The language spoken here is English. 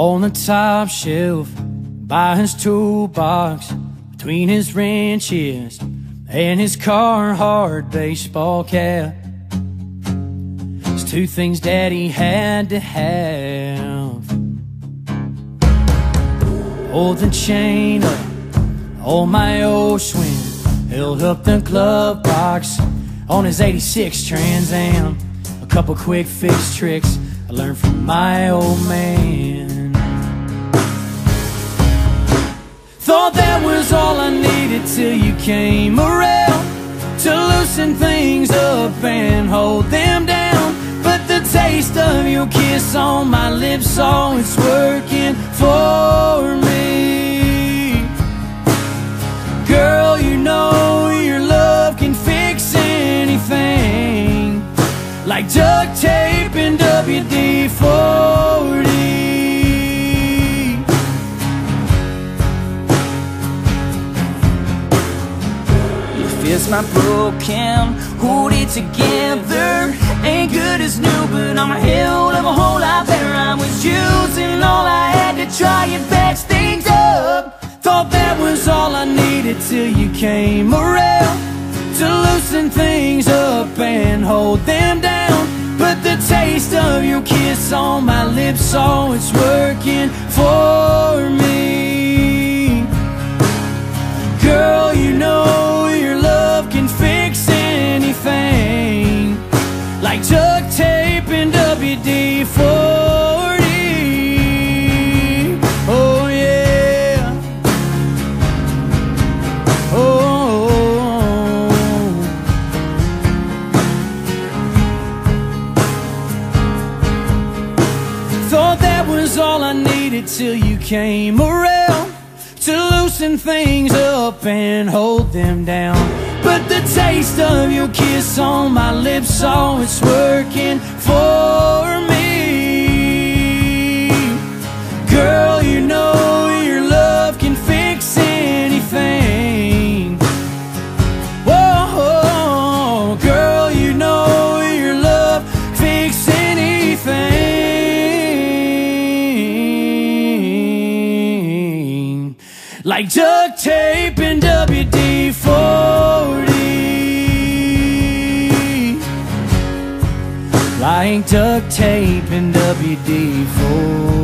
on the top shelf by his toolbox between his wrenches and his Carhartt baseball cap. It's two things Daddy had to have. Hold the chain up on my old swing, held up the glove box on his 86 Trans Am. A couple quick fix tricks I learned from my old man. Till you came around to loosen things up and hold them down. But the taste of your kiss on my lips, oh, it's working for me. Girl, you know your love can fix anything like duct tape and WD-40. If my broken, hold it together. Ain't good as new, but I'm a hell of a whole lot better. I was using all I had to try and patch things up. Thought that was all I needed till you came around To loosen things up and hold them down But the taste of your kiss on my lips, oh, it's working for me Like duct tape and WD-40 Oh yeah. Oh. Thought that was all I needed till you came around To loosen things up and hold them down But the taste of your kiss on my lips, oh, it's working for me. Girl, you know your love can fix anything. Whoa, girl, you know your love fix anything. Like duct tape and WD-40 Like duct tape and WD-40